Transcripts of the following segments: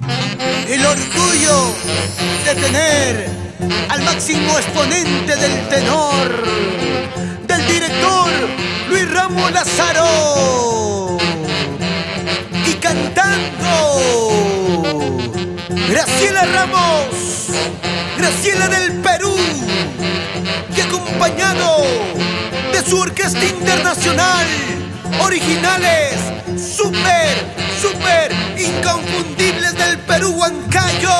El orgullo de tener al máximo exponente del tenor, del director Luis Ramos Lázaro. Y cantando, Graciela Ramos, Graciela del Perú, y acompañado de su orquesta internacional, originales, super, super inconfundibles. Perú Huancayo.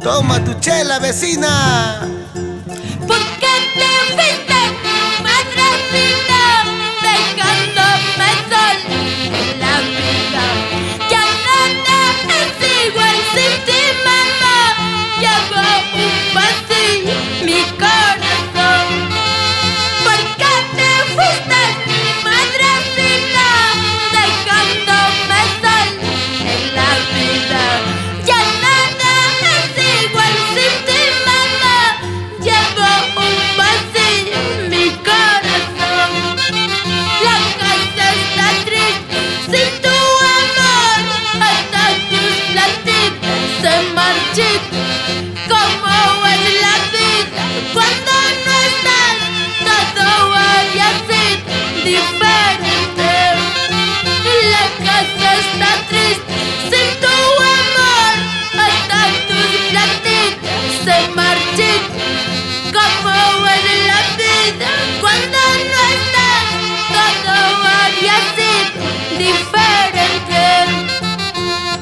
Toma tu chela, vecina. Como es la vida cuando no estás Satoa y así diferente. La casa está triste sin tu amor hasta el turín se marchit. Como es la vida cuando no estás Satoa y así diferente.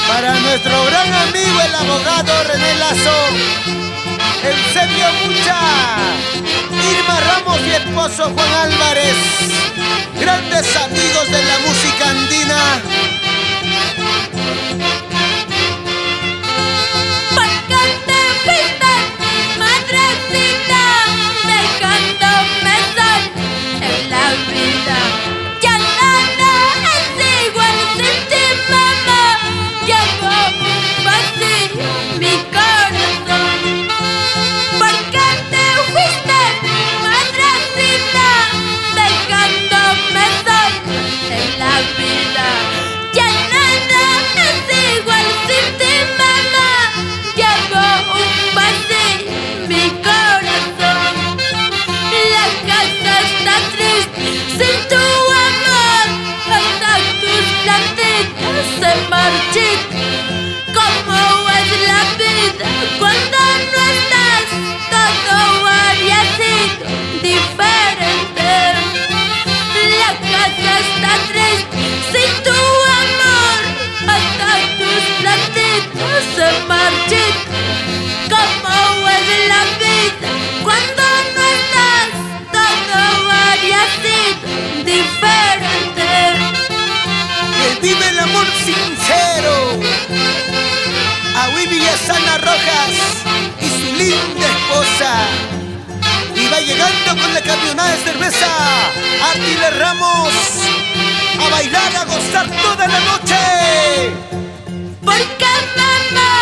Para nuestro gran amigo el abogado Revelazo. Eusebio Mucha, Irma Ramos y esposo Juan Álvarez. Luis Villasana Rojas y su linda esposa. Y va llegando con la camionada de cerveza Artile Ramos a bailar, a gozar toda la noche. Porque mamá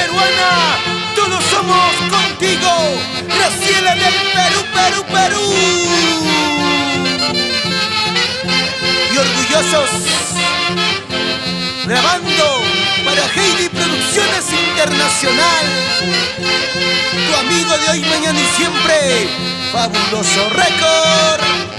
peruana, todos somos contigo, Graciela del Perú, Perú, Perú. Y orgullosos, grabando para Heidi Producciones Internacional, tu amigo de hoy, mañana y siempre, Fabuloso Record.